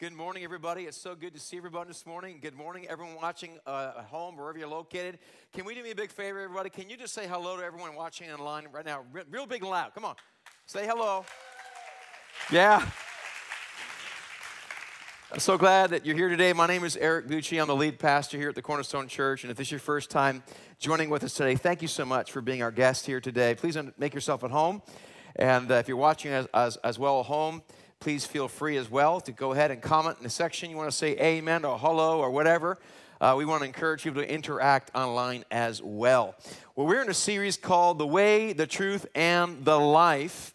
Good morning, everybody. It's so good to see everybody this morning. Good morning, everyone watching uh, at home, wherever you're located. Can we do me a big favor, everybody? Can you just say hello to everyone watching online right now? Real, real big and loud. Come on. Say hello. Yeah. I'm so glad that you're here today. My name is Eric Bucci. I'm the lead pastor here at the Cornerstone Church. And if this is your first time joining with us today, thank you so much for being our guest here today. Please make yourself at home. And uh, if you're watching as, as, as well at home, please feel free as well to go ahead and comment in the section. You want to say amen or hello or whatever. Uh, we want to encourage people to interact online as well. Well, we're in a series called The Way, the Truth, and the Life.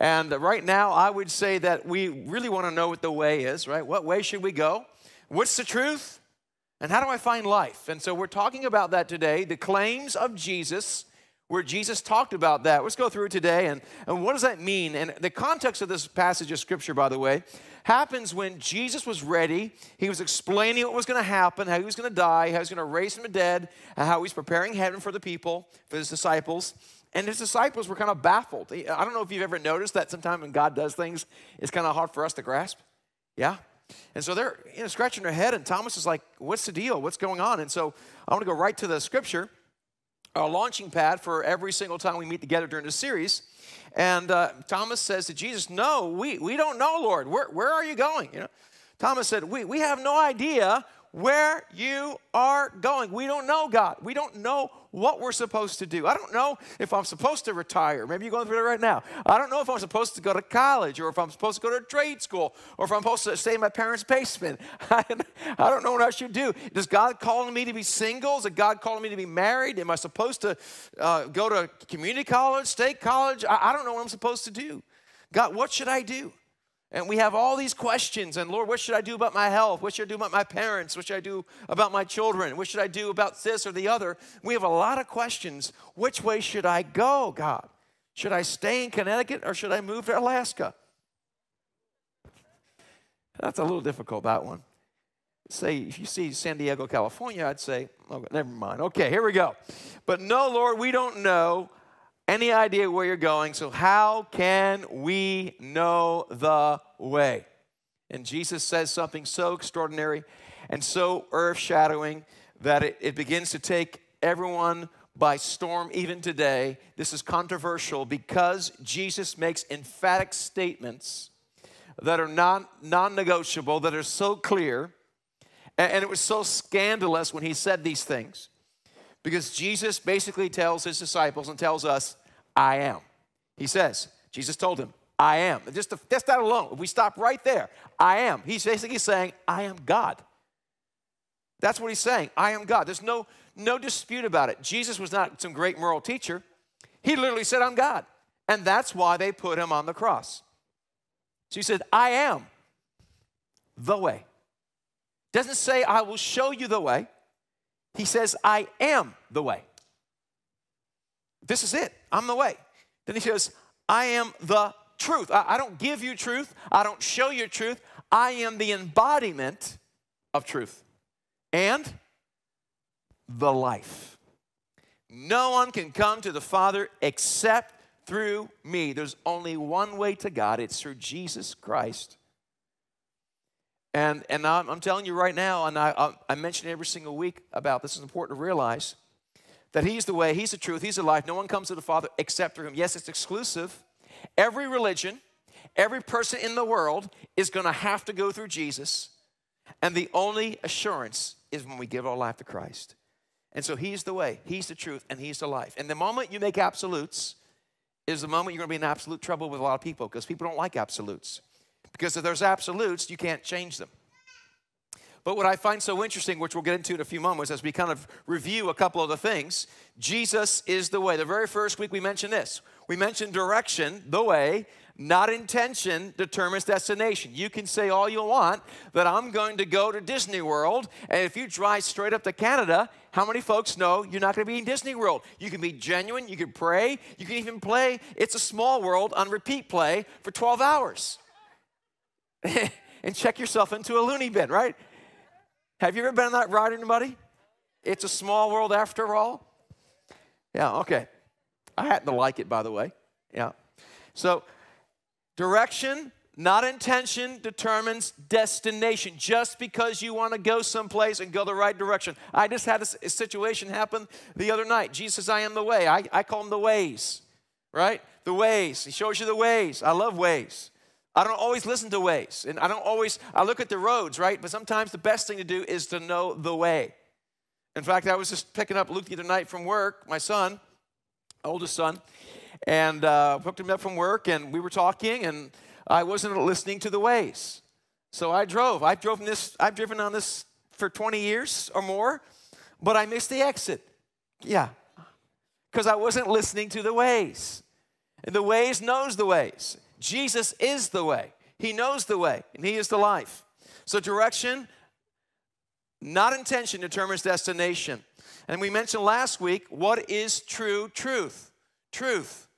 And right now, I would say that we really want to know what the way is, right? What way should we go? What's the truth? And how do I find life? And so we're talking about that today the claims of Jesus where Jesus talked about that. Let's go through it today. And, and what does that mean? And the context of this passage of scripture, by the way, happens when Jesus was ready. He was explaining what was going to happen, how he was going to die, how he was going to raise from the dead, how he's preparing heaven for the people, for his disciples. And his disciples were kind of baffled. I don't know if you've ever noticed that sometimes when God does things, it's kind of hard for us to grasp. Yeah? And so they're you know, scratching their head, and Thomas is like, What's the deal? What's going on? And so I want to go right to the scripture our launching pad for every single time we meet together during the series. And uh, Thomas says to Jesus, No, we, we don't know, Lord. Where, where are you going? You know, Thomas said, we, we have no idea where you are going. We don't know, God. We don't know what we're supposed to do. I don't know if I'm supposed to retire. Maybe you're going through it right now. I don't know if I'm supposed to go to college or if I'm supposed to go to trade school or if I'm supposed to stay in my parents' basement. I don't know what I should do. Does God calling me to be single? Is God calling me to be married? Am I supposed to uh, go to community college, state college? I, I don't know what I'm supposed to do. God, what should I do? And we have all these questions. And Lord, what should I do about my health? What should I do about my parents? What should I do about my children? What should I do about this or the other? We have a lot of questions. Which way should I go, God? Should I stay in Connecticut or should I move to Alaska? That's a little difficult, that one. Say, if you see San Diego, California, I'd say, oh, never mind. Okay, here we go. But no, Lord, we don't know any idea where you're going, so how can we know the way? And Jesus says something so extraordinary and so earth shadowing that it, it begins to take everyone by storm even today. This is controversial because Jesus makes emphatic statements that are non negotiable, that are so clear. And, and it was so scandalous when he said these things. Because Jesus basically tells his disciples and tells us, I am. He says, Jesus told him, I am. Just, just that alone, if we stop right there, I am. He's basically saying, I am God. That's what he's saying. I am God. There's no, no dispute about it. Jesus was not some great moral teacher. He literally said, I'm God. And that's why they put him on the cross. So he said, I am the way. Doesn't say, I will show you the way. He says, I am the way. This is it. I'm the way. Then he says, I am the truth. I, I don't give you truth. I don't show you truth. I am the embodiment of truth and the life. No one can come to the Father except through me. There's only one way to God, it's through Jesus Christ. And, and I'm, I'm telling you right now, and I, I, I mention every single week about this, is important to realize that He's the way, He's the truth, He's the life. No one comes to the Father except through Him. Yes, it's exclusive. Every religion, every person in the world is going to have to go through Jesus. And the only assurance is when we give our life to Christ. And so He's the way, He's the truth, and He's the life. And the moment you make absolutes is the moment you're going to be in absolute trouble with a lot of people because people don't like absolutes. Because if there's absolutes, you can't change them. But what I find so interesting, which we'll get into in a few moments as we kind of review a couple of the things, Jesus is the way. The very first week we mentioned this. We mentioned direction, the way, not intention determines destination. You can say all you want that I'm going to go to Disney World, and if you drive straight up to Canada, how many folks know you're not going to be in Disney World? You can be genuine, you can pray, you can even play It's a Small World on repeat play for 12 hours. and check yourself into a loony bin, right? Have you ever been on that ride, anybody? It's a small world after all. Yeah, okay. I happen to like it, by the way. Yeah. So, direction, not intention, determines destination. Just because you want to go someplace and go the right direction. I just had a, situation happen the other night. Jesus, I am the way. I, I call them the Waze, right? The Waze. He shows you the ways. I love Waze. I don't always listen to Waze, and I don't always, I look at the roads, right? But sometimes the best thing to do is to know the way. In fact, I was just picking up Luke the other night from work, my son, oldest son, and uh, picked him up from work, and we were talking, and I wasn't listening to the Waze. So I drove. I've driven this, I've driven on this for 20 years or more, but I missed the exit. Yeah. Because I wasn't listening to the Waze. And the Waze knows the ways. Jesus is the way. He knows the way, and He is the life. So, direction, not intention, determines destination. And we mentioned last week what is true truth? Truth,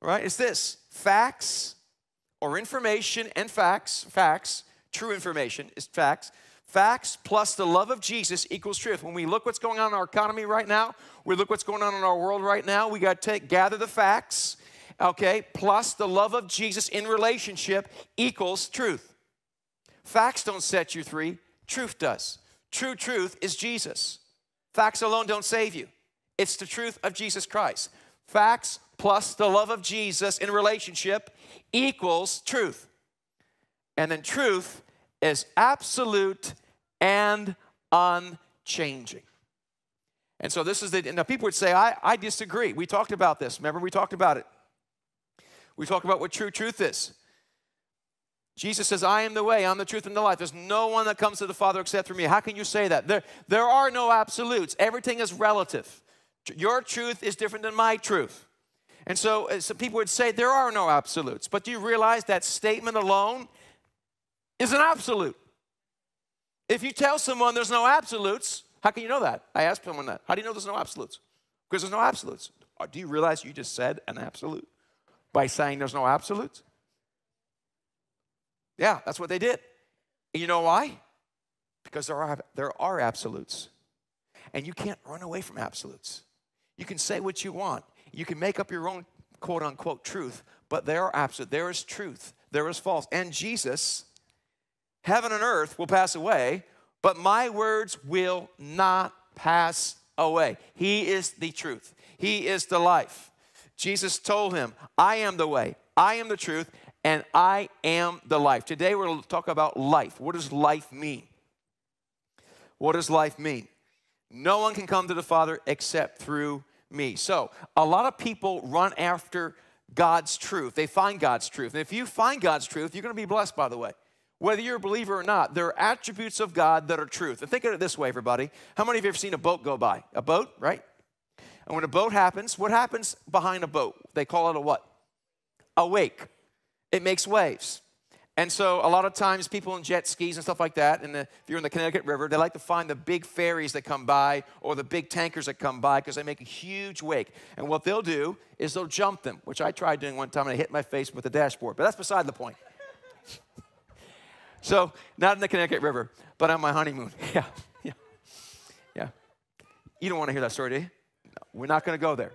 right? It's this facts or information and facts, facts, true information is facts. Facts plus the love of Jesus equals truth. When we look what's going on in our economy right now, we look what's going on in our world right now, we got to take, gather the facts okay, plus the love of Jesus in relationship equals truth. Facts don't set you free, truth does. True truth is Jesus. Facts alone don't save you, it's the truth of Jesus Christ. Facts plus the love of Jesus in relationship equals truth. And then truth is absolute and unchanging. And so this is the, now people would say, I, I disagree. We talked about this. Remember, we talked about it. We talk about what true truth is. Jesus says, I am the way, I'm the truth, and the life. There's no one that comes to the Father except through me. How can you say that? There, there are no absolutes, everything is relative. Your truth is different than my truth. And so uh, some people would say there are no absolutes, but do you realize that statement alone is an absolute? If you tell someone there's no absolutes, how can you know that? I asked someone that. How do you know there's no absolutes? Because there's no absolutes. Uh, do you realize you just said an absolute? By saying there's no absolutes? Yeah, that's what they did. And you know why? Because there are, there are absolutes. And you can't run away from absolutes. You can say what you want, you can make up your own quote unquote truth, but there are absolutes. There is truth, there is false. And Jesus, heaven and earth will pass away, but my words will not pass away. He is the truth, He is the life. Jesus told him, I am the way, I am the truth, and I am the life. Today we're going to talk about life. What does life mean? What does life mean? No one can come to the Father except through me. So, a lot of people run after God's truth. They find God's truth. And if you find God's truth, you're going to be blessed, by the way. Whether you're a believer or not, there are attributes of God that are truth. And think of it this way, everybody. How many of you have seen a boat go by? A boat, right? And when a boat happens, what happens behind a boat? They call it a what? A wake. It makes waves. And so a lot of times people in jet skis and stuff like that, and if you're in the Connecticut River, they like to find the big ferries that come by or the big tankers that come by because they make a huge wake. And what they'll do is they'll jump them, which I tried doing one time and I hit my face with the dashboard. But that's beside the point. so not in the Connecticut River, but on my honeymoon. Yeah, yeah, yeah. You don't want to hear that story, do you? We're not going to go there.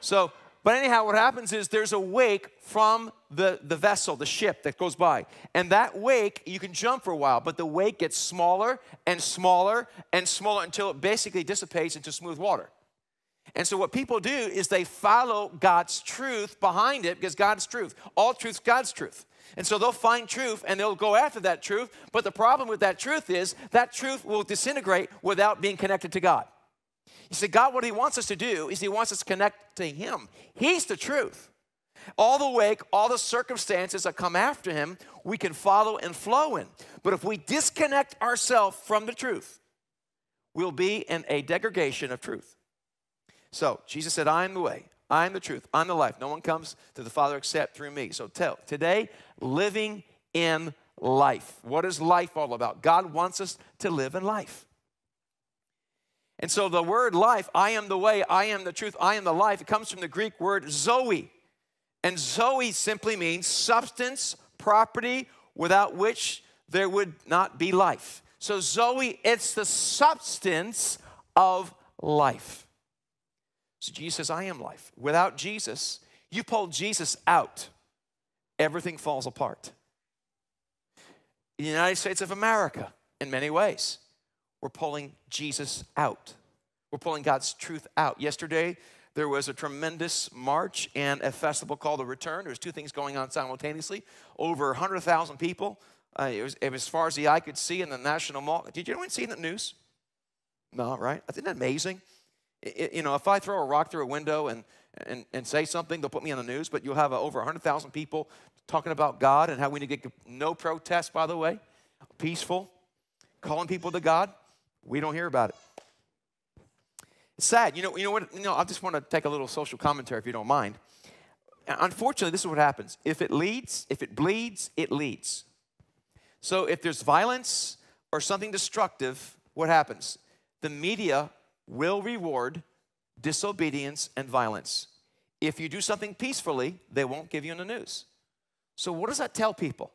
So, but anyhow, what happens is there's a wake from the, the vessel, the ship that goes by. And that wake, you can jump for a while, but the wake gets smaller and smaller and smaller until it basically dissipates into smooth water. And so, what people do is they follow God's truth behind it because God's truth. All truth's God's truth. And so they'll find truth and they'll go after that truth. But the problem with that truth is that truth will disintegrate without being connected to God. You see, God, what He wants us to do is He wants us to connect to Him. He's the truth. all the wake, all the circumstances that come after him, we can follow and flow in. But if we disconnect ourselves from the truth, we'll be in a degradation of truth. So Jesus said, I am the way, I am the truth, I'm the life. No one comes to the Father except through me. So tell today, living in life. What is life all about? God wants us to live in life. And so the word life, I am the way, I am the truth, I am the life, it comes from the Greek word zoe. And zoe simply means substance, property, without which there would not be life. So, zoe, it's the substance of life. So, Jesus says, I am life. Without Jesus, you pull Jesus out, everything falls apart. The United States of America, in many ways, we're pulling Jesus out. We're pulling God's truth out. Yesterday, there was a tremendous march and a festival called The Return. There was two things going on simultaneously. Over 100,000 people. Uh, it, was, it, was, as far as the eye could see in the National Mall. Did you anyone see in the news? No, right? Isn't that amazing? It, you know, if I throw a rock through a window and, and, and say something, they'll put me on the news, but you'll have uh, over 100,000 people talking about God and how we need to get no protest, by the way, peaceful, calling people to God. We don't hear about it. It's sad. You know, you know what? You know, I just want to take a little social commentary if you don't mind. Unfortunately, this is what happens. If it leads, if it bleeds, it leads. So if there's violence or something destructive, what happens? The media will reward disobedience and violence. If you do something peacefully, they won't give you in the news. So what does that tell people?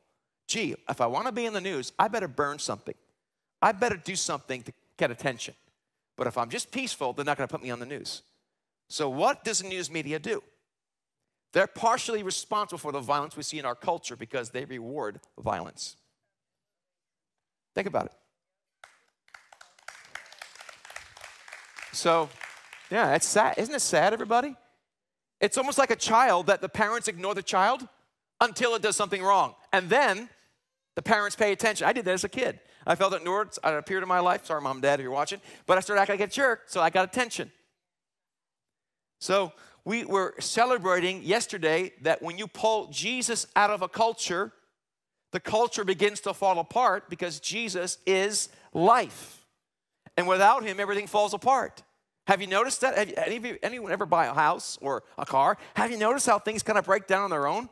Gee, if I want to be in the news, I better burn something. I better do something to get attention. But if I'm just peaceful, they're not going to put me on the news. So, what does the news media do? They're partially responsible for the violence we see in our culture because they reward violence. Think about it. So, yeah, it's sad. Isn't it sad, everybody? It's almost like a child that the parents ignore the child until it does something wrong. And then the parents pay attention. I did that as a kid. I felt it. It appeared in my life. Sorry, mom and dad, if you're watching. But I started acting like a jerk, so I got attention. So we were celebrating yesterday that when you pull Jesus out of a culture, the culture begins to fall apart because Jesus is life. And without him, everything falls apart. Have you noticed that? Have any of you, anyone ever buy a house or a car? Have you noticed how things kind of break down on their own?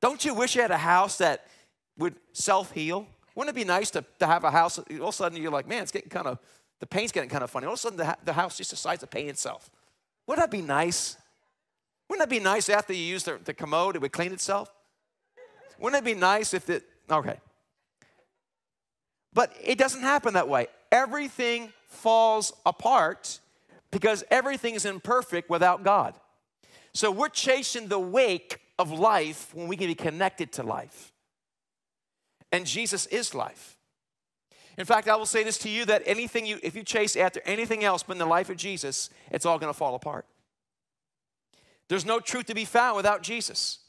Don't you wish you had a house that would self heal? Wouldn't it be nice to, to have a house? All of a sudden, you're like, man, it's getting kind of, the paint's getting kind of funny. All of a sudden, the, the house just decides to paint itself. Wouldn't that be nice? Wouldn't that be nice after you use the, the commode, it would clean itself? Wouldn't it be nice if it, okay. But it doesn't happen that way. Everything falls apart because everything is imperfect without God. So we're chasing the wake of life when we can be connected to life and Jesus is life. In fact, I will say this to you that anything you, if you chase after anything else but in the life of Jesus, it's all going to fall apart. There's no truth to be found without Jesus.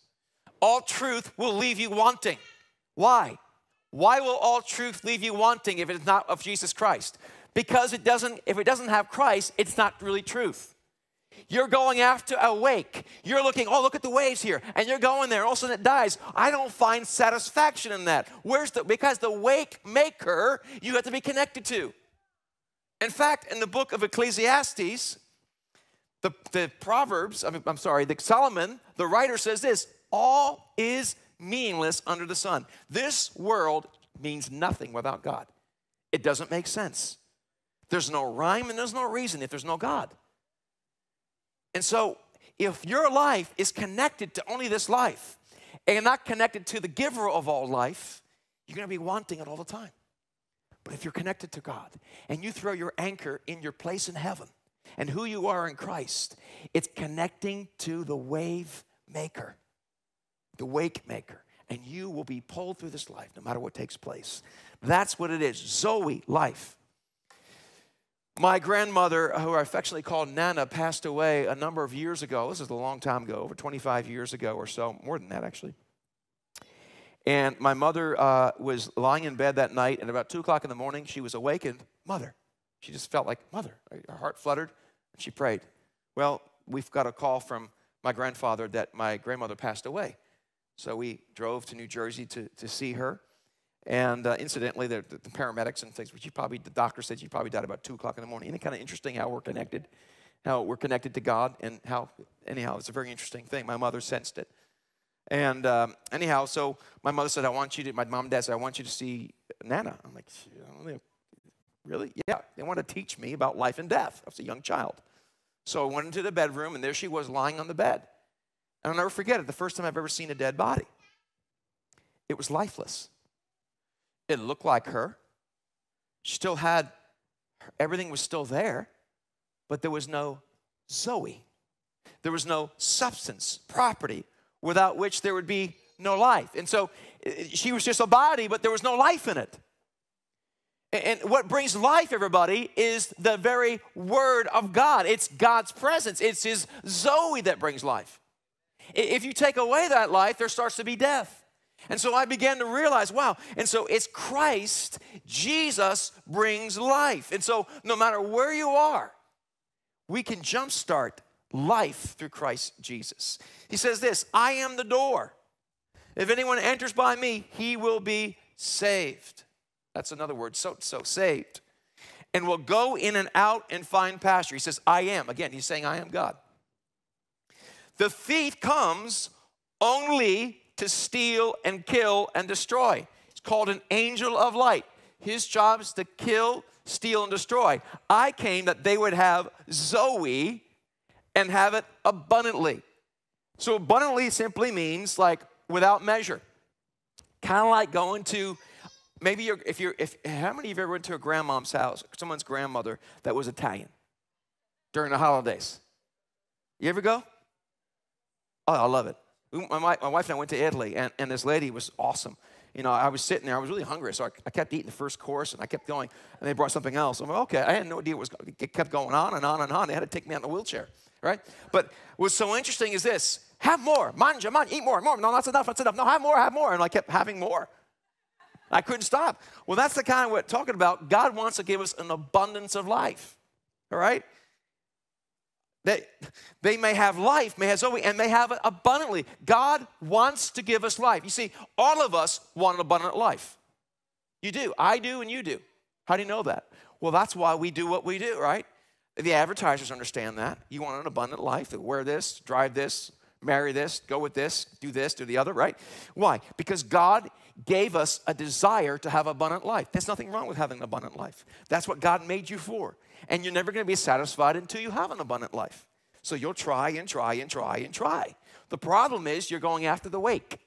All truth will leave you wanting. Why? Why will all truth leave you wanting if it's not of Jesus Christ? Because it doesn't, if it doesn't have Christ, it's not really truth. You're going after a wake. You're looking, oh, look at the waves here. And you're going there. All of a sudden it dies. I don't find satisfaction in that. Where's the, because the wake maker you have to be connected to. In fact, in the book of Ecclesiastes, the, the Proverbs, I mean, I'm sorry, the Solomon, the writer says this all is meaningless under the sun. This world means nothing without God. It doesn't make sense. There's no rhyme and there's no reason if there's no God. And so, if your life is connected to only this life and not connected to the giver of all life, you're going to be wanting it all the time. But if you're connected to God and you throw your anchor in your place in heaven and who you are in Christ, it's connecting to the wave maker, the wake maker, and you will be pulled through this life no matter what takes place. That's what it is Zoe, life. My grandmother, who I affectionately called Nana, passed away a number of years ago. This is a long time ago, over 25 years ago or so, more than that actually. And my mother uh, was lying in bed that night, and about 2 o'clock in the morning, she was awakened. Mother. She just felt like, Mother. Her heart fluttered, and she prayed. Well, we've got a call from my grandfather that my grandmother passed away. So we drove to New Jersey to, to see her. And uh, incidentally, the, the, paramedics and things, which you probably, the doctor said she probably died about 2 o'clock in the morning. Isn't it kind of interesting how we're connected? How we're connected to God and how, anyhow, it's a very interesting thing. My mother sensed it. And um, anyhow, so my mother said, I want you to, my mom and dad said, I want you to see Nana. I'm like, really? Yeah, they want to teach me about life and death. I was a young child. So I went into the bedroom, and there she was lying on the bed. And I'll never forget it, the first time I've ever seen a dead body. It was lifeless. It looked like her. She still had, everything was still there, but there was no Zoe. There was no substance, property, without which there would be no life. And so she was just a body, but there was no life in it. And what brings life, everybody, is the very word of God. It's God's presence, it's His Zoe that brings life. If you take away that life, there starts to be death. And so I began to realize, wow. And so it's Christ, Jesus brings life. And so no matter where you are, we can jumpstart life through Christ Jesus. He says this I am the door. If anyone enters by me, he will be saved. That's another word, so, so saved. And will go in and out and find pasture. He says, I am. Again, he's saying, I am God. The thief comes only to steal and kill and destroy. He's called an angel of light. His job is to kill, steal, and destroy. I came that they would have Zoe and have it abundantly. So, abundantly simply means like without measure. Kind of like going to maybe you're, if you're, if, how many of you ever went to a grandmom's house, someone's grandmother that was Italian during the holidays? You ever go? Oh, I love it. My, my wife and I went to Italy, and, and this lady was awesome. You know, I was sitting there, I was really hungry, so I, I kept eating the first course, and I kept going, and they brought something else. I'm like, okay, I had no idea what was, going it kept going on and on and on. They had to take me out in a wheelchair, right? But what's so interesting is this have more, mangia, mangia, eat more, more. No, that's enough, that's enough. No, have more, have more. And I kept having more. I couldn't stop. Well, that's the kind of what talking about. God wants to give us an abundance of life. All right? They, they may have life, may have Zoe, and may have it abundantly. God wants to give us life. You see, all of us want an abundant life. You do. I do, and you do. How do you know that? Well, that's why we do what we do, right? The advertisers understand that. You want an abundant life. Wear this, drive this, marry this, go with this, do this, do the other, right? Why? Because God gave us a desire to have abundant life. There's nothing wrong with having an abundant life. That's what God made you for. And you're never going to be satisfied until you have an abundant life. So you'll try and try and try and try. The problem is you're going after the wake,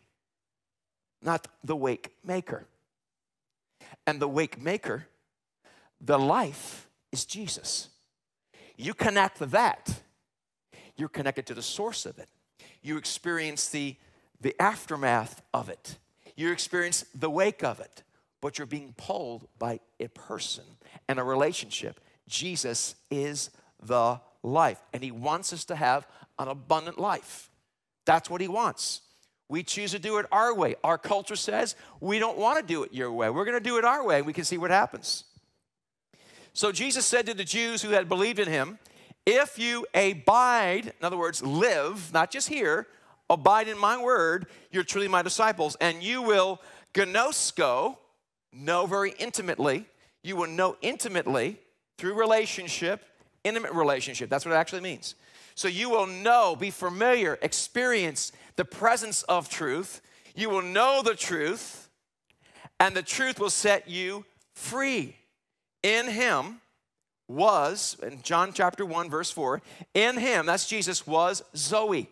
not the wake maker. And the wake maker, the life is Jesus. You connect that, you're connected to the source of it you experience the, the aftermath of it. You experience the wake of it, but you're being pulled by a person and a relationship. Jesus is the life, and He wants us to have an abundant life. That's what He wants. We choose to do it our way. Our culture says we don't want to do it your way. We're going to do it our way, and we can see what happens. So Jesus said to the Jews who had believed in Him, if you abide, in other words, live, not just here, abide in my word, you're truly my disciples, and you will ginosko, know very intimately. You will know intimately through relationship, intimate relationship. That's what it actually means. So you will know, be familiar, experience the presence of truth. You will know the truth, and the truth will set you free. In Him, was, in John chapter 1, verse 4, in him, that's Jesus, was Zoe.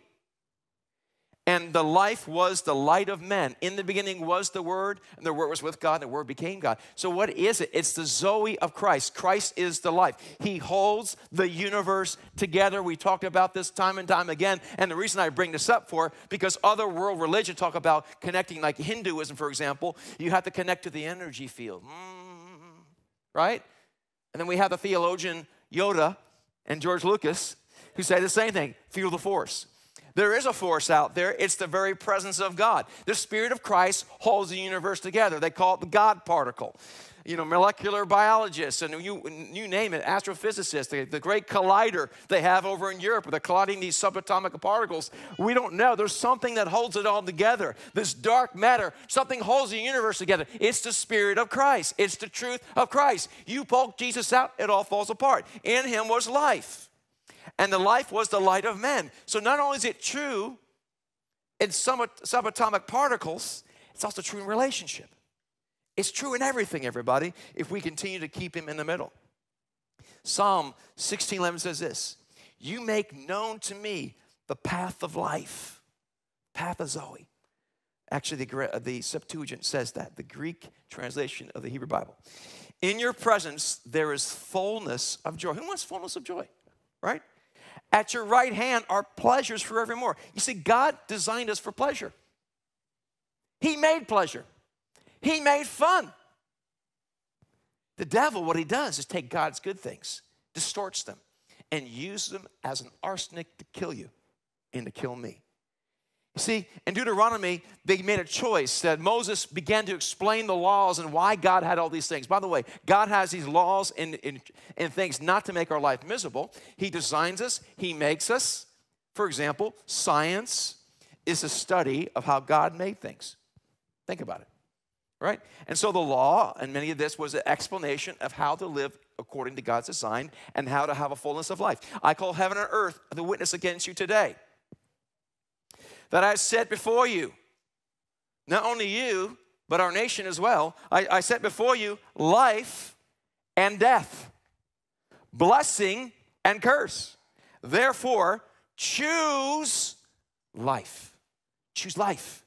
And the life was the light of men. In the beginning was the Word, and the Word was with God, and the Word became God. So, what is it? It's the Zoe of Christ. Christ is the life. He holds the universe together. We talked about this time and time again. And the reason I bring this up for, because other world religion talk about connecting, like Hinduism, for example, you have to connect to the energy field. Mm, right? And then we have the theologian Yoda and George Lucas who say the same thing feel the force. There is a force out there. It's the very presence of God. The Spirit of Christ holds the universe together. They call it the God particle. you know, molecular biologists and you, you name it, astrophysicists, the, the great collider they have over in Europe they're colliding these subatomic particles. We don't know. There's something that holds it all together. This dark matter, something holds the universe together. It's the Spirit of Christ, it's the truth of Christ. You poke Jesus out, it all falls apart. In him was life, and the life was the light of men. So not only is it true in subatomic particles, it's also true in relationship. It's true in everything, everybody, if we continue to keep Him in the middle. Psalm 16:11 says this: "You make known to me the path of life, path of Zoe." Actually, the, the Septuagint says that, the Greek translation of the Hebrew Bible. In your presence, there is fullness of joy. Who wants fullness of joy? Right? At your right hand are pleasures forevermore. You see, God designed us for pleasure. He made pleasure. He made fun. The devil, what he does is take God's good things, distorts them, and use them as an arsenic to kill you and to kill me. See, in Deuteronomy, they made a choice that Moses began to explain the laws and why God had all these things. By the way, God has these laws and, and, and things not to make our life miserable. He designs us, He makes us. For example, science is a study of how God made things. Think about it right? And so the law, and many of this was an explanation of how to live according to God's design and how to have a fullness of life. I call heaven and earth the witness against you today. That I set before you, not only you, but our nation as well, I, I set before you life and death, blessing and curse. Therefore, choose life. Choose life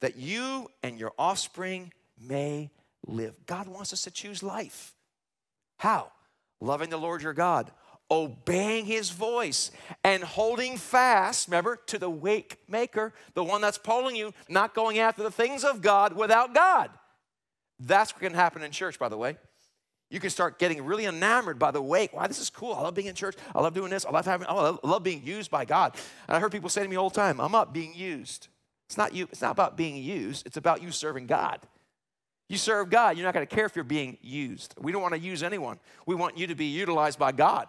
that you and your offspring may live. God wants us to choose life. How? Loving the Lord your God, obeying his voice, and holding fast, remember, to the wake maker, the one that's pulling you, not going after the things of God without God. That's what can happen in church, by the way. You can start getting really enamored by the wake. Wow, this is cool. I love being in church. I love doing this. I love having, oh, I love being used by God. And I heard people say to me all the time, I'm not being used. It's not you, it's not about being used, it's about you serving God. You serve God, you're not going to care if you're being used. We don't want to use anyone. We want you to be utilized by God.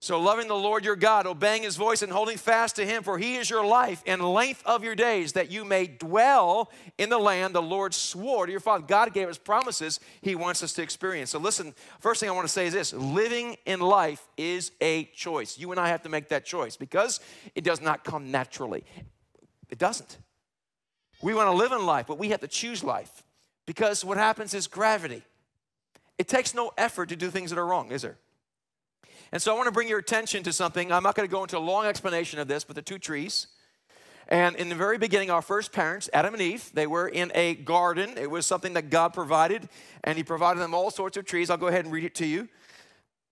So, loving the Lord your God, obeying his voice, and holding fast to him, for he is your life and length of your days, that you may dwell in the land the Lord swore to your father. God gave us promises he wants us to experience. So, listen, first thing I want to say is this living in life is a choice. You and I have to make that choice because it does not come naturally. It doesn't. We want to live in life, but we have to choose life because what happens is gravity. It takes no effort to do things that are wrong, is there? And so I want to bring your attention to something. I'm not going to go into a long explanation of this, but the two trees. And in the very beginning, our first parents, Adam and Eve, they were in a garden. It was something that God provided, and He provided them all sorts of trees. I'll go ahead and read it to you.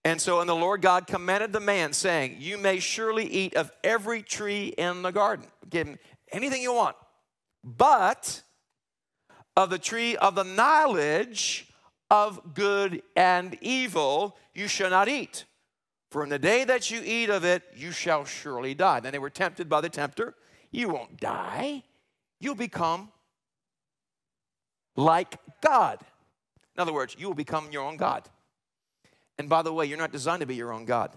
And so, and the Lord God commanded the man, saying, You may surely eat of every tree in the garden. Give him anything you want. But of the tree of the knowledge of good and evil you shall not eat. In the day that you eat of it, you shall surely die. Then they were tempted by the tempter. You won't die. You'll become like God. In other words, you will become your own God. And by the way, you're not designed to be your own God.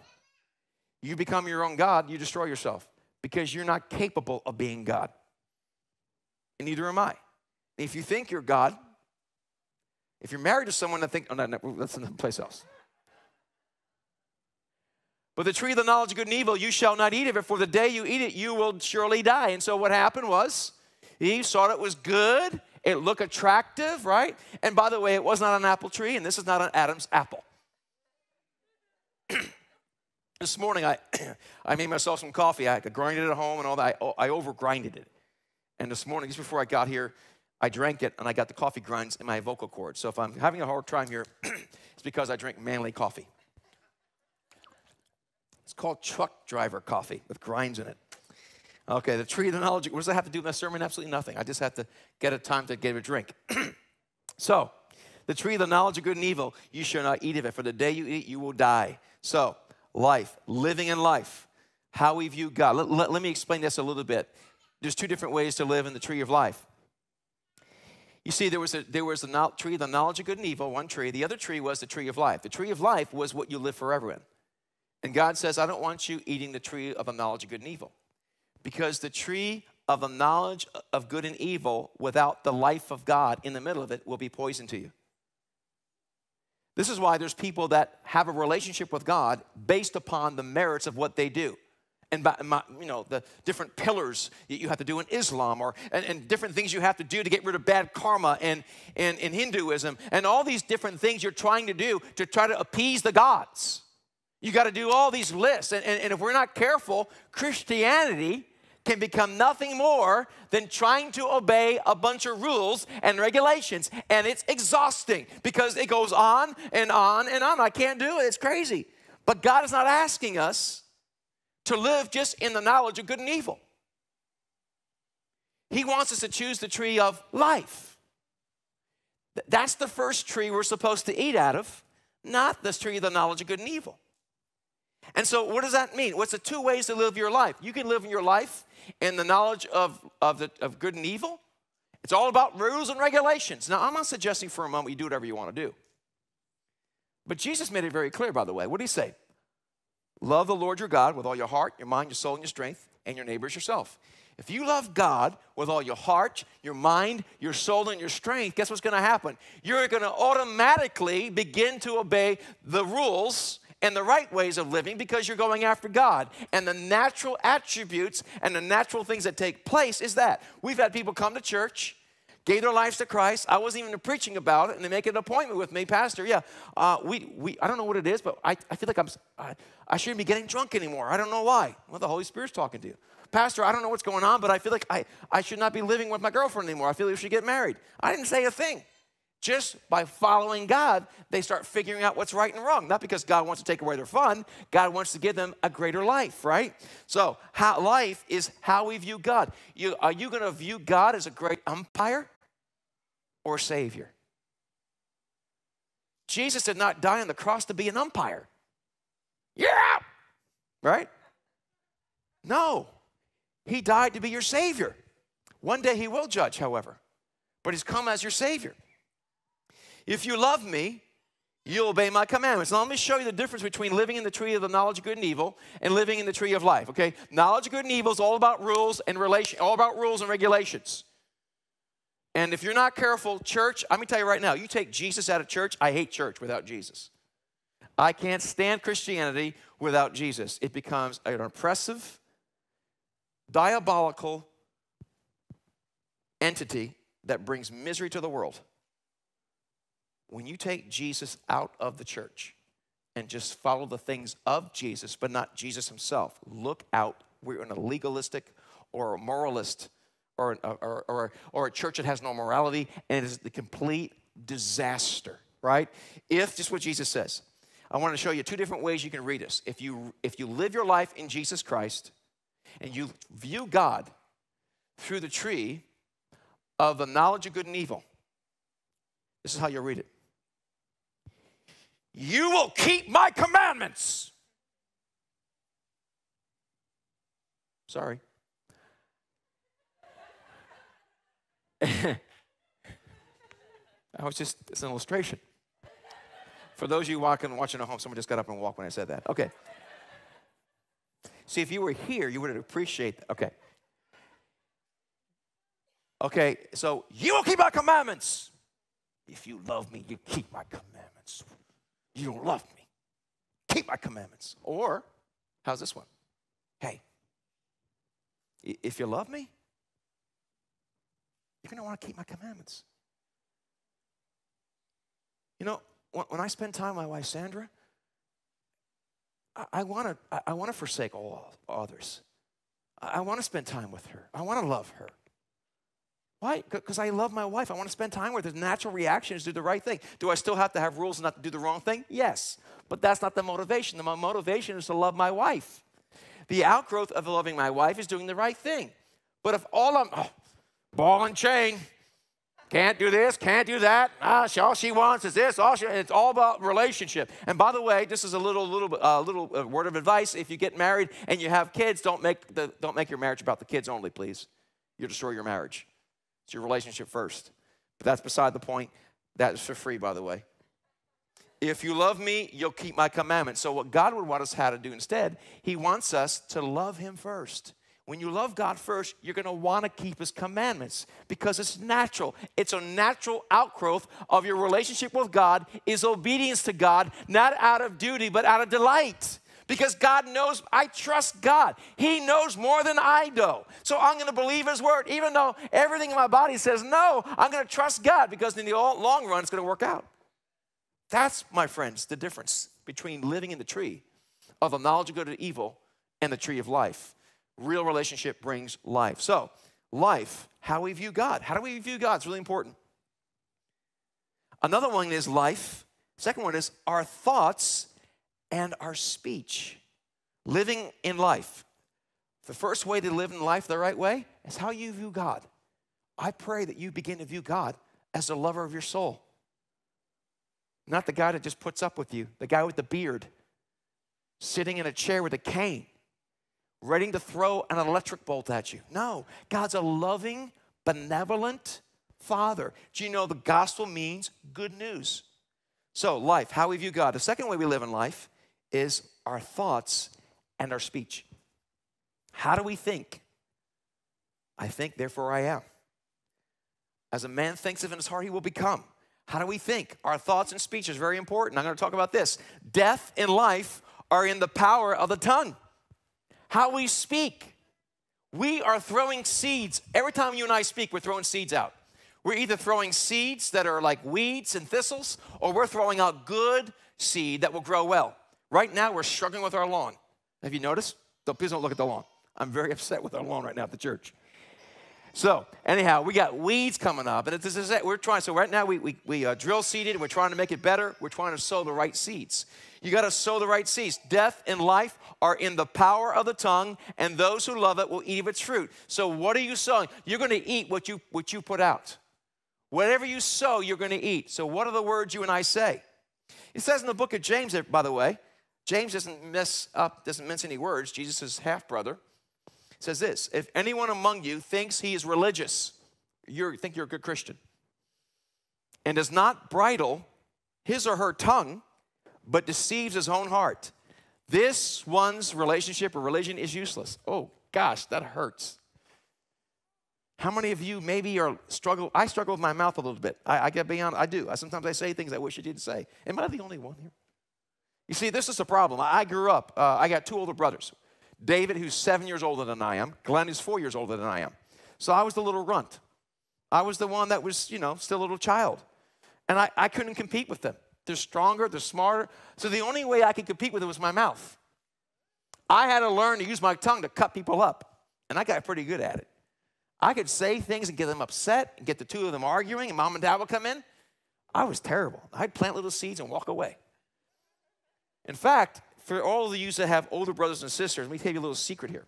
You become your own God, you destroy yourself because you're not capable of being God and neither am I. If you think you're God, if you're married to someone that think, oh, no, no, that's in place else. But the tree of the knowledge of good and evil, you shall not eat of it, for the day you eat it, you will surely die. And so what happened was, Eve saw it was good, it looked attractive, right? And by the way, it was not an apple tree, and this is not an Adam's apple. this morning, I, I made myself some coffee. I grinded it at home and all that. I, oh, I over grinded it. And this morning, just before I got here, I drank it and I got the coffee grinds in my vocal cords. So if I'm having a hard time here, it's because I drink manly coffee. Called truck driver coffee with grinds in it. Okay, the tree of the knowledge. What does that have to do with my sermon? Absolutely nothing. I just have to get a time to give a drink. so, the tree of the knowledge of good and evil, you shall not eat of it, for the day you eat, you will die. So, life, living in life, how we view God. Let, let, let me explain this a little bit there's two different ways to live in the tree of life. You see, there was a there was a tree, the knowledge of good and evil, one tree. The other tree was the tree of life. The tree of life was what you live forever in. And God says, I don't want you eating the tree of the knowledge of good and evil. Because the tree of the knowledge of good and evil without the life of God in the middle of it will be poison to you. This is why there's people that have a relationship with God based upon the merits of what they do. And by, you know the different pillars that you have to do in Islam, or and, and, different things you have to do to get rid of bad karma and in, in Hinduism, and all these different things you're trying to do to try to appease the gods. You got to do all these lists. And, and, and if we're not careful, Christianity can become nothing more than trying to obey a bunch of rules and regulations. And it's exhausting because it goes on and on and on. I can't do it, it's crazy. But God is not asking us to live just in the knowledge of good and evil. He wants us to choose the tree of life. That's the first tree we're supposed to eat out of, not this tree of the knowledge of good and evil. And so, what does that mean? What's the two ways to live your life? You can live in your life in the knowledge of, of, the, of good and evil. It's all about rules and regulations. Now, I'm not suggesting for a moment you do whatever you want to do. But Jesus made it very clear, by the way. What did he say? Love the Lord your God with all your heart, your mind, your soul, and your strength, and your neighbors yourself. If you love God with all your heart, your mind, your soul, and your strength, guess what's going to happen? You're going to automatically begin to obey the rules and the right ways of living because you're going after God. And the natural attributes and the natural things that take place is that. We've had people come to church, gave their lives to Christ. I wasn't even preaching about it, and they make an appointment with me, Pastor. Yeah, uh, we, we, I don't know what it is, but I, I feel like I'm, I, I shouldn't be getting drunk anymore. I don't know why. Well, the Holy Spirit's talking to you. Pastor, I don't know what's going on, but I feel like I, I should not be living with my girlfriend anymore. I feel like we should get married. I didn't say a thing. Just by following God, they start figuring out what's right and wrong. Not because God wants to take away their fun, God wants to give them a greater life, right? So, how, life is how we view God. You, are you going to view God as a great umpire or savior? Jesus did not die on the cross to be an umpire. Yeah! Right? No. He died to be your savior. One day he will judge, however, but he's come as your savior. If you love me, you obey my commandments. Now, let me show you the difference between living in the tree of the knowledge of good and evil and living in the tree of life, okay? Knowledge of good and evil is all about rules and relation, all about rules and regulations. And if you're not careful, church, let me tell you right now, you take Jesus out of church, I hate church without Jesus. I can't stand Christianity without Jesus. It becomes an oppressive, diabolical entity that brings misery to the world when you take Jesus out of the church and just follow the things of Jesus, but not Jesus himself, look out. We're in a legalistic or a moralist or, or, or, or a church that has no morality, and it is the complete disaster, right? If, just what Jesus says, I want to show you two different ways you can read this. If you, if you live your life in Jesus Christ and you view God through the tree of the knowledge of good and evil, this is how you'll read it. You will keep my commandments. Sorry. I was just, it's an illustration. For those of you walking, watching at home, someone just got up and walked when I said that. Okay. See, if you were here, you would appreciate that. Okay. Okay, so you will keep my commandments. If you love me, you keep my commandments. You don't love me. Keep my commandments. Or, how's this one? Hey, if you love me, you're going to want to keep my commandments. You know, when I spend time with my wife Sandra, I want to I want to forsake all others. I want to spend time with her. I want to love her. Why? Because I love my wife. I want to spend time with her. The natural reaction is do the right thing. Do I still have to have rules not to do the wrong thing? Yes. But that's not the motivation. The motivation is to love my wife. The outgrowth of loving my wife is doing the right thing. But if all I'm, oh, ball and chain, can't do this, can't do that. Ah, all she wants is this. All she, it's all about relationship. And by the way, this is a little, little, uh, little uh, word of advice. If you get married and you have kids, don't make the, don't make your marriage about the kids only, please. You'll destroy your marriage. It's your relationship first. But that's beside the point. That is for free, by the way. If you love me, you'll keep my commandments. So, what God would want us how to do instead, He wants us to love Him first. When you love God first, you're going to want to keep His commandments because it's natural. It's a natural outgrowth of your relationship with God, is obedience to God, not out of duty, but out of delight because God knows, I trust God. He knows more than I do. So I'm going to believe His word. Even though everything in my body says no, I'm going to trust God because in the long run, it's going to work out. That's, my friends, the difference between living in the tree of the knowledge of good and evil and the tree of life. Real relationship brings life. So, life, how we view God. How do we view God? It's really important. Another one is life. Second one is our thoughts and our speech. Living in life. The first way to live in life the right way is how you view God. I pray that you begin to view God as the lover of your soul. Not the guy that just puts up with you, the guy with the beard, sitting in a chair with a cane, ready to throw an electric bolt at you. No, God's a loving, benevolent Father. Do you know the gospel means good news? So, life, how we view God. The second way we live in life is our thoughts and our speech. How do we think? I think, therefore I am. As a man thinks of in his heart, he will become. How do we think? Our thoughts and speech is very important. I'm going to talk about this. Death and life are in the power of the tongue. How we speak. We are throwing seeds. Every time you and I speak, we're throwing seeds out. We're either throwing seeds that are like weeds and thistles, or we're throwing out good seed that will grow well. Right now, we're struggling with our lawn. Have you noticed? Don't, please don't look at the lawn. I'm very upset with our lawn right now at the church. So, anyhow, we got weeds coming up, and this is it. We're trying. So, right now, we, we, we uh, drill seeded, and we're trying to make it better. We're trying to sow the right seeds. You got to sow the right seeds. Death and life are in the power of the tongue, and those who love it will eat of its fruit. So, what are you sowing? You're going to eat what you, what you put out. Whatever you sow, you're going to eat. So, what are the words you and I say? It says in the book of James, by the way, James doesn't mess up, doesn't mince any words. Jesus' half brother says this If anyone among you thinks he is religious, you think you're a good Christian, and does not bridle his or her tongue, but deceives his own heart, this one's relationship or religion is useless. Oh gosh, that hurts. How many of you maybe are struggle? I struggle with my mouth a little bit. I, I get beyond. I do. I, sometimes I say things I wish I didn't say. Am I the only one here? You see, this is the problem. I grew up, uh, I got two older brothers David, who's seven years older than I am, Glenn, who's four years older than I am. So I was the little runt. I was the one that was, you know, still a little child. And I, I couldn't compete with them. They're stronger, they're smarter. So the only way I could compete with them was my mouth. I had to learn to use my tongue to cut people up. And I got pretty good at it. I could say things and get them upset and get the two of them arguing, and mom and dad would come in. I was terrible. I'd plant little seeds and walk away. In fact, for all of you that have older brothers and sisters, let me tell you a little secret here.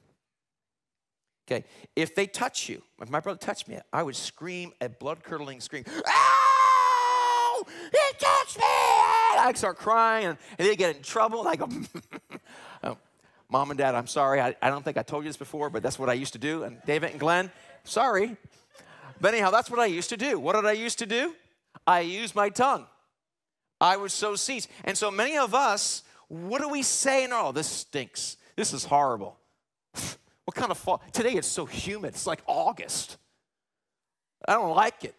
Okay, if they touch you, if my brother touched me, I would scream a blood curdling scream. Oh, he touched me! I start crying, and, and they get in trouble. I go, oh, Mom and Dad, I'm sorry. I, I don't think I told you this before, but that's what I used to do. And David and Glenn, sorry. But anyhow, that's what I used to do. What did I used to do? I used my tongue. I would sow seeds. And so many of us what do we say? No, oh, this stinks. This is horrible. What kind of fall? Today it's so humid. It's like August. I don't like it.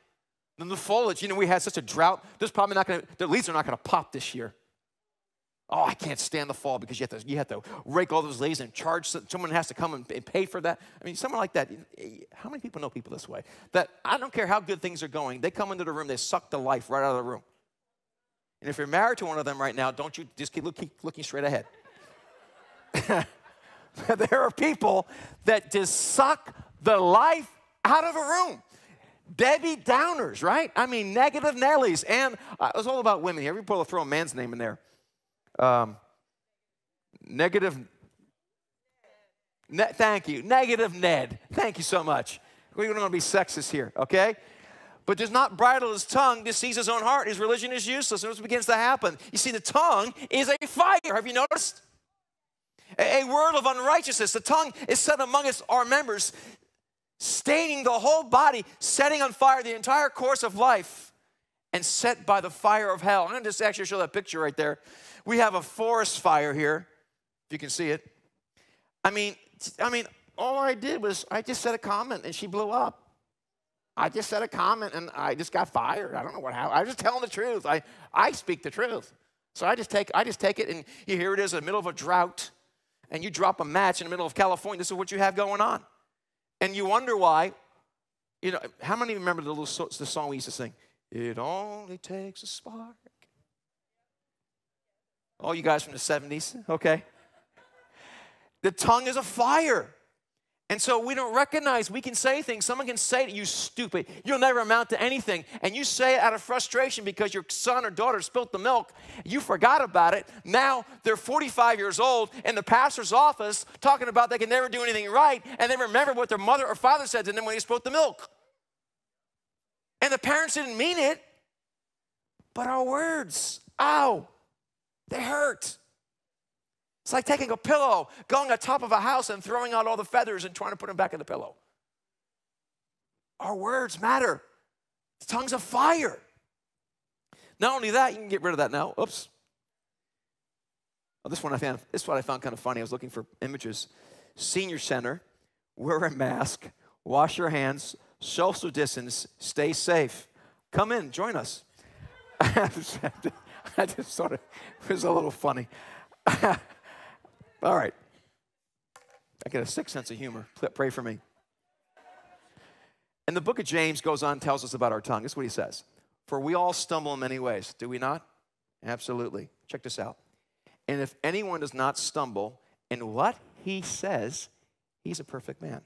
Then the foliage, you know, we had such a drought. There's probably not going to, the leaves are not going to pop this year. Oh, I can't stand the fall because you have to, you have to rake all those leaves and charge, someone has to come and pay for that. I mean, someone like that, how many people know people this way? That I don't care how good things are going, they come into the room, they suck the life right out of the room. And if you're married to one of them right now, don't you just keep, look, keep looking straight ahead. there are people that just suck the life out of a room. Debbie Downers, right? I mean, negative Nellies. And uh, it was all about women here. Every people throw a man's name in there. Um, negative. Ne- thank you. Negative Ned. Thank you so much. We don't want to be sexist here, okay? But does not bridle his tongue, deceives his own heart. His religion is useless. And what begins to happen? You see, the tongue is a fire. Have you noticed? A, a of unrighteousness. The tongue is set among us, our members, staining the whole body, setting on fire the entire course of life, and set by the fire of hell. I'm gonna just actually show that picture right there. We have a forest fire here, if you can see it. I mean, I mean, all I did was I just said a comment and she blew up. I just said a comment and I just got fired. I don't know what happened. I was just telling the truth. I, I speak the truth. So I just take I just take it and here it is in the middle of a drought, and you drop a match in the middle of California. This is what you have going on, and you wonder why. You know, how many remember the little so, the song we used to sing? It only takes a spark. Oh, you guys from the 70s, okay? The tongue is a fire. And so we don't recognize we can say things. Someone can say to you, stupid, you'll never amount to anything. And you say it out of frustration because your son or daughter spilt the milk. You forgot about it. Now they're 45 years old in the pastor's office talking about they can never do anything right. And they remember what their mother or father said to them when they spilt the milk. And the parents didn't mean it, but our words, ow, they hurt. It's like taking a pillow, going on top of a house and throwing out all the feathers and trying to put them back in the pillow. Our words matter. The tongue's of fire. Not only that, you can get rid of that now. Oops. Oh, this one I found. This one I found kind of funny. I was looking for images. Senior center. Wear a mask. Wash your hands. Social distance. Stay safe. Come in. Join us. I just thought it was a little funny. All right. I get a sick sense of humor. Pray for me. And the book of James goes on tells us about our tongue. This is what he says. For we all stumble in many ways, do we not? Absolutely. Check this out. And if anyone does not stumble in what he says, he's a perfect man,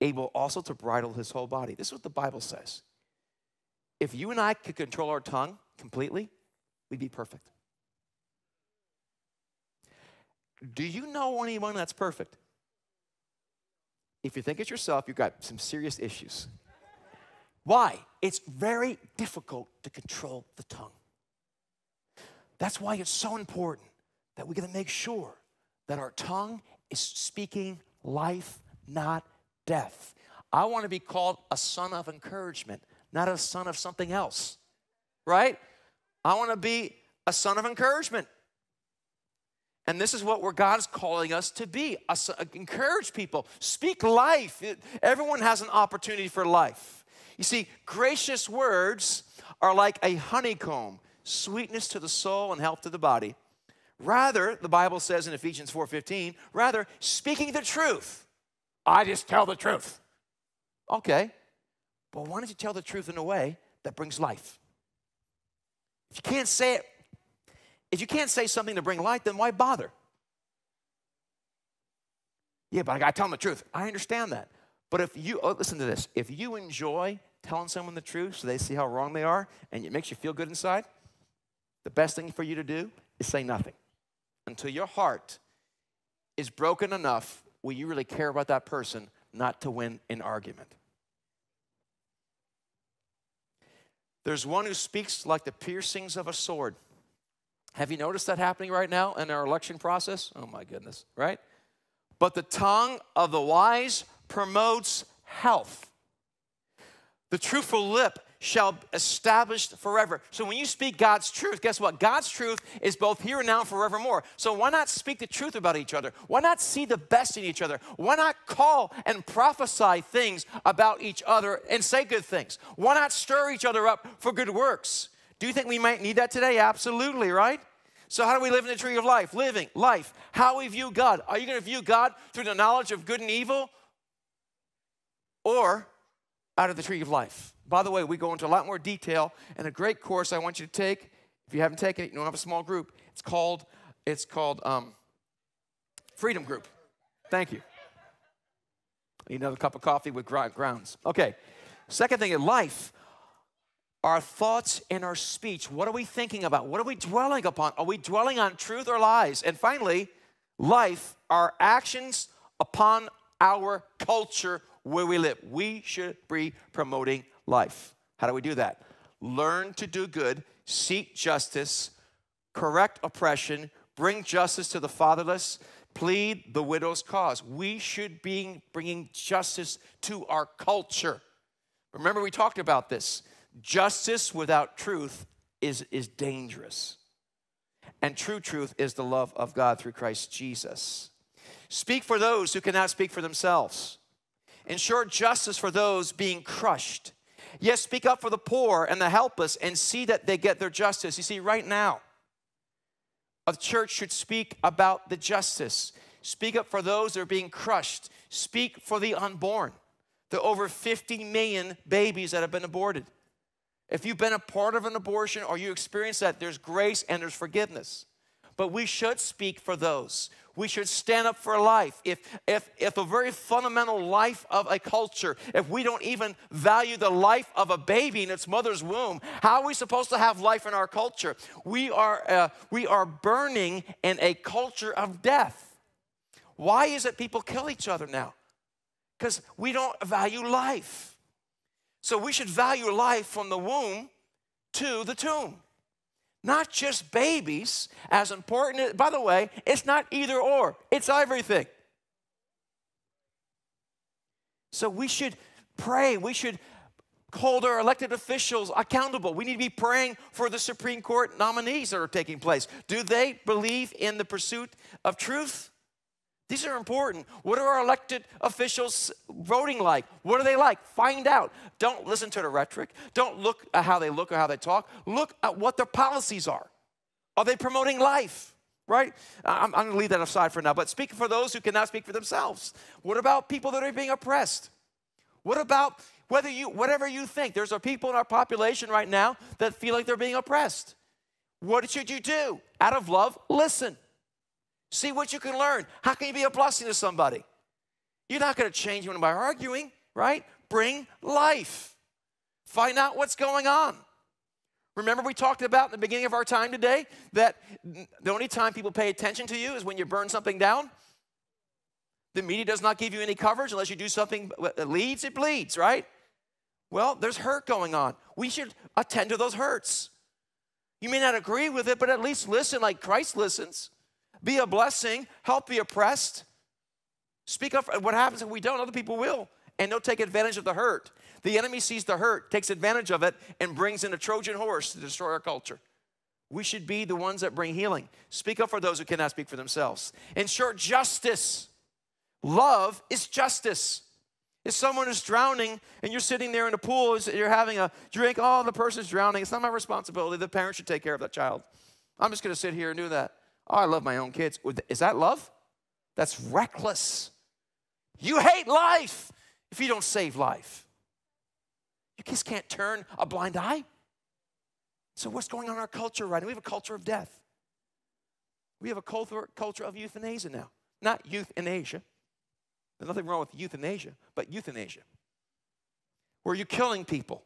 able also to bridle his whole body. This is what the Bible says. If you and I could control our tongue completely, we'd be perfect. Do you know anyone that's perfect? If you think it's yourself, you've got some serious issues. Why? It's very difficult to control the tongue. That's why it's so important that we got to make sure that our tongue is speaking life, not death. I want to be called a son of encouragement, not a son of something else, right? I want to be a son of encouragement. And this is what where God's calling us to be. Us, uh, encourage people, speak life. Everyone has an opportunity for life. You see, gracious words are like a honeycomb, sweetness to the soul and health to the body. Rather, the Bible says in Ephesians 4:15, rather speaking the truth. I just tell the truth. Okay. But why don't you tell the truth in a way that brings life? If you can't say it if you can't say something to bring light, then why bother? Yeah, but I gotta tell them the truth. I understand that. But if you, oh, listen to this, if you enjoy telling someone the truth so they see how wrong they are and it makes you feel good inside, the best thing for you to do is say nothing until your heart is broken enough where you really care about that person not to win an argument. There's one who speaks like the piercings of a sword. Have you noticed that happening right now in our election process? Oh my goodness, right? But the tongue of the wise promotes health. The truthful lip shall established forever. So when you speak God's truth, guess what? God's truth is both here and now and forevermore. So why not speak the truth about each other? Why not see the best in each other? Why not call and prophesy things about each other and say good things? Why not stir each other up for good works? Do you think we might need that today? Absolutely, right? So, how do we live in the tree of life? Living life. How we view God. Are you going to view God through the knowledge of good and evil or out of the tree of life? By the way, we go into a lot more detail in a great course I want you to take. If you haven't taken it, you don't have a small group. It's called, it's called um, Freedom Group. Thank you. Need another cup of coffee with grounds. Okay. Second thing in life, our thoughts and our speech. What are we thinking about? What are we dwelling upon? Are we dwelling on truth or lies? And finally, life, our actions upon our culture where we live. We should be promoting life. How do we do that? Learn to do good, seek justice, correct oppression, bring justice to the fatherless, plead the widow's cause. We should be bringing justice to our culture. Remember, we talked about this. Justice without truth is, is dangerous. And true truth is the love of God through Christ Jesus. Speak for those who cannot speak for themselves. Ensure justice for those being crushed. Yes, speak up for the poor and the helpless and see that they get their justice. You see, right now, a church should speak about the justice. Speak up for those that are being crushed. Speak for the unborn, the over 50 million babies that have been aborted. If you've been a part of an abortion or you experience that, there's grace and there's forgiveness. But we should speak for those. We should stand up for life. If, if, if the very fundamental life of a culture, if we don't even value the life of a baby in its mother's womb, how are we supposed to have life in our culture? We are, uh, we are burning in a culture of death. Why is it people kill each other now? Because we don't value life. So we should value life from the womb to the tomb. Not just babies, as important, by the way, it's not either or, it's everything. So we should pray, we should hold our elected officials accountable. We need to be praying for the Supreme Court nominees that are taking place. Do they believe in the pursuit of truth? These are important. What are our elected officials voting like? What are they like? Find out. Don't listen to the rhetoric. Don't look at how they look or how they talk. Look at what their policies are. Are they promoting life? Right? I'm, I'm going to leave that aside for now, but speaking for those who cannot speak for themselves. What about people that are being oppressed? What about whether you, whatever you think? There's a people in our population right now that feel like they're being oppressed. What should you do? Out of love, listen. See what you can learn. How can you be a blessing to somebody? You're not going to change them by arguing, right? Bring life. Find out what's going on. Remember, we talked about in the beginning of our time today that the only time people pay attention to you is when you burn something down. The media does not give you any coverage unless you do something that leads, it bleeds, right? Well, there's hurt going on. We should attend to those hurts. You may not agree with it, but at least listen like Christ listens be a blessing, help the oppressed. Speak up. What happens if we don't? Other people will, and they'll take advantage of the hurt. The enemy sees the hurt, takes advantage of it, and brings in a Trojan horse to destroy our culture. We should be the ones that bring healing. Speak up for those who cannot speak for themselves. Ensure justice. Love is justice. If someone is drowning and you're sitting there in a pool, you're having a drink, oh, the person's drowning. It's not my responsibility. The parents should take care of that child. I'm just going to sit here and do that. Oh, I love my own kids. Is that love? That's reckless. You hate life if you don't save life. You just can't turn a blind eye. So, what's going on in our culture right now? We have a culture of death. We have a culture, of euthanasia now. Not youth in Asia. There's nothing wrong with euthanasia, but euthanasia. Where you're killing people.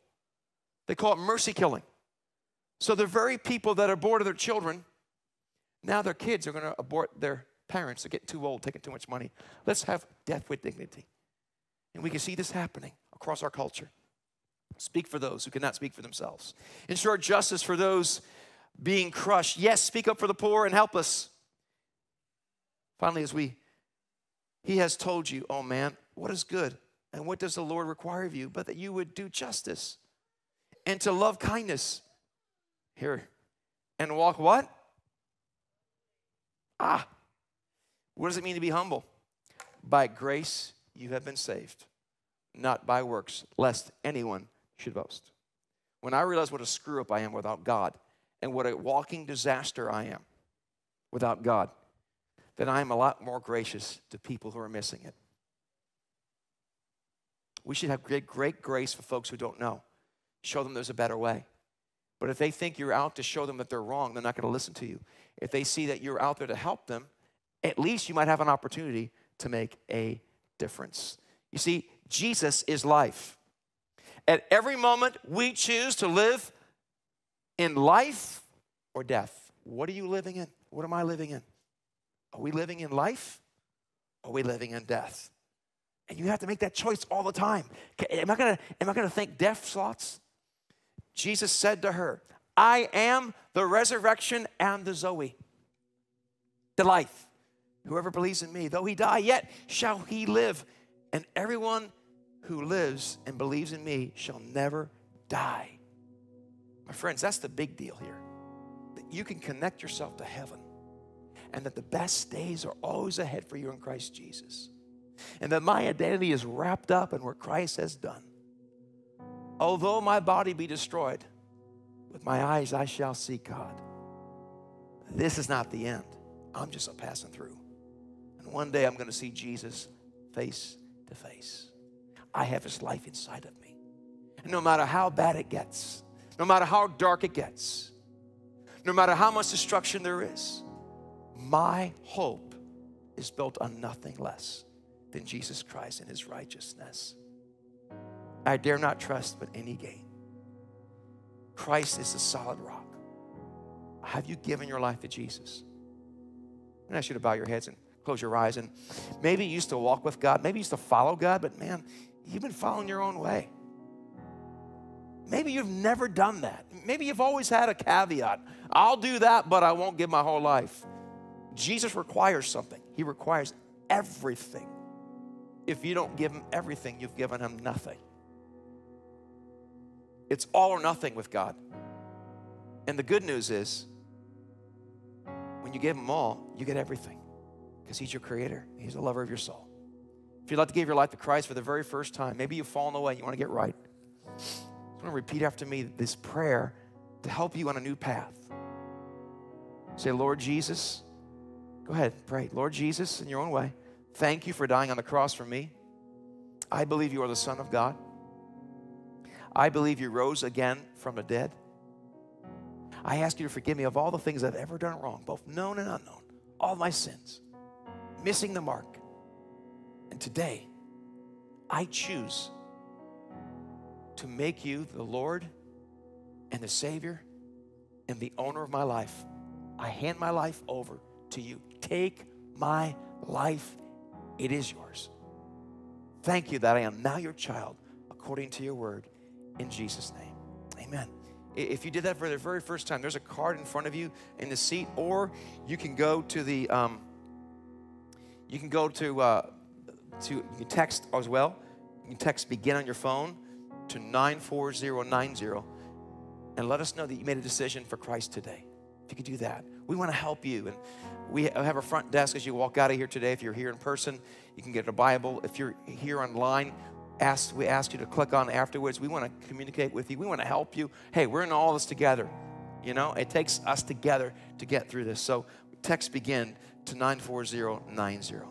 They call it mercy killing. So the very people that are bored of their children now their kids are going to abort their parents. They're getting too old, taking too much money. Let's have death with dignity. And we can see this happening across our culture. Speak for those who cannot speak for themselves. Ensure justice for those being crushed. Yes, speak up for the poor and help us. Finally, as we, He has told you, oh man, what is good and what does the Lord require of you? But that you would do justice and to love kindness. Here. And walk what? Ah, what does it mean to be humble? By grace you have been saved, not by works, lest anyone should boast. When I realize what a screw up I am without God and what a walking disaster I am without God, then I am a lot more gracious to people who are missing it. We should have great, great grace for folks who don't know. Show them there's a better way. But if they think you're out to show them that they're wrong, they're not going to listen to you if they see that you're out there to help them, at least you might have an opportunity to make a difference. You see, Jesus is life. At every moment, we choose to live in life or death. What are you living in? What am I living in? Are we living in life? Or are we living in death? And you have to make that choice all the time. Am I gonna, am I gonna think death slots? Jesus said to her, I am the resurrection and the Zoe, the life. Whoever believes in me, though he die, yet shall he live. And everyone who lives and believes in me shall never die. My friends, that's the big deal here. That you can connect yourself to heaven and that the best days are always ahead for you in Christ Jesus. And that my identity is wrapped up in what Christ has done. Although my body be destroyed, with my eyes I shall see God. This is not the end. I'm just a passing through. And one day I'm going to see Jesus face to face. I have his life inside of me. And no matter how bad it gets, no matter how dark it gets, no matter how much destruction there is, my hope is built on nothing less than Jesus Christ and his righteousness. I dare not trust but any gain. Christ is the solid rock. Have you given your life to Jesus? I ask you to bow your heads and close your eyes. And maybe you used to walk with God, maybe you used to follow God, but man, you've been following your own way. Maybe you've never done that. Maybe you've always had a caveat. I'll do that, but I won't give my whole life. Jesus requires something, He requires everything. If you don't give Him everything, you've given Him nothing. It's all or nothing with God. And the good news is, when you give Him all, you get everything because He's your creator, He's the lover of your soul. If you'd like to give your life to Christ for the very first time, maybe you've fallen away, and you want to get right. I want to repeat after me this prayer to help you on a new path. Say, Lord Jesus, go ahead, pray. Lord Jesus, in your own way, thank you for dying on the cross for me. I believe you are the Son of God. I believe you rose again from the dead. I ask you to forgive me of all the things I've ever done wrong, both known and unknown, all my sins, missing the mark. And today, I choose to make you the Lord and the Savior and the owner of my life. I hand my life over to you. Take my life, it is yours. Thank you that I am now your child according to your word in Jesus' name. Amen. If you did that for the very first time, there's a card in front of you in the seat, or you can go to the, um, you can go to, uh, to you can text as well. You can text begin on your phone to 94090 and let us know that you made a decision for Christ today. If you could do that, we want to help you. And we have a front desk as you walk out of here today. If you're here in person, you can get a Bible. If you're here online, ask, we ask you to click on afterwards. We want to communicate with you. We want to help you. Hey, we're in all this together. You know, it takes us together to get through this. So text begin to 94090.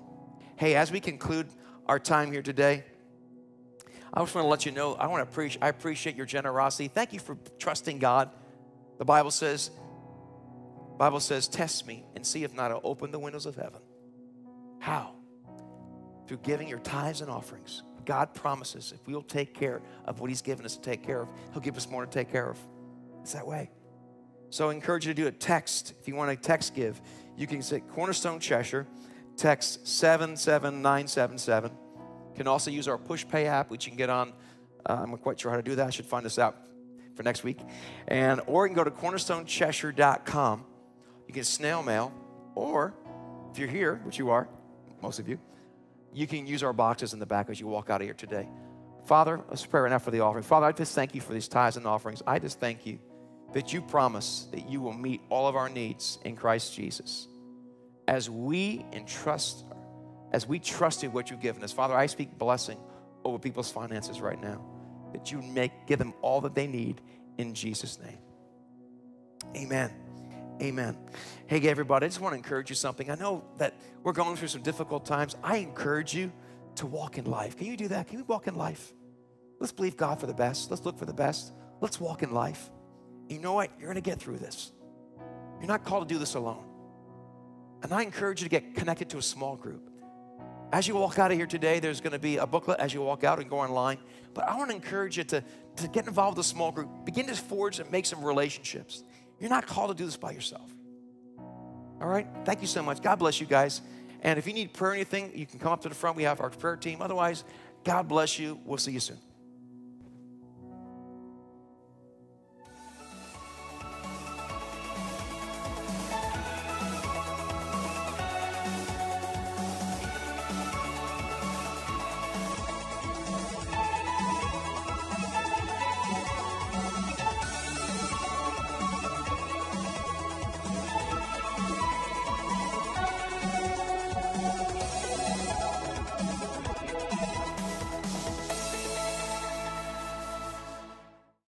Hey, as we conclude our time here today, I just want to let you know I want to appreciate I appreciate your generosity. Thank you for trusting God. The Bible says, Bible says, test me and see if not I'll open the windows of heaven. How? Through giving your tithes and offerings. God promises if we'll take care of what He's given us to take care of, He'll give us more to take care of. It's that way. So I encourage you to do a text. If you want to text give, you can say Cornerstone Cheshire, text 77977. You can also use our Pushpay app, which you can get on. Uh, I'm not quite sure how to do that. I should find this out for next week. And or you can go to cornerstonecheshire.com. You can snail mail, or if you're here, which you are, most of you, you can use our boxes in the back as you walk out of here today. Father, let's pray right now for the offering. Father, I just thank you for these tithes and offerings. I just thank you that you promise that you will meet all of our needs in Christ Jesus. As we entrust, as we trust in what you've given us, Father, I speak blessing over people's finances right now. That you make give them all that they need in Jesus' name. Amen. Amen. Hey, everybody, I just want to encourage you something. I know that we're going through some difficult times. I encourage you to walk in life. Can you do that? Can we walk in life? Let's believe God for the best. Let's look for the best. Let's walk in life. You know what? You're going to get through this. You're not called to do this alone. And I encourage you to get connected to a small group. As you walk out of here today, there's going to be a booklet as you walk out and go online. But I want to encourage you to, to get involved with a small group. Begin to forge and make some relationships. You're not called to do this by yourself. All right? Thank you so much. God bless you guys. And if you need prayer or anything, you can come up to the front. We have our prayer team. Otherwise, God bless you. We'll see you soon.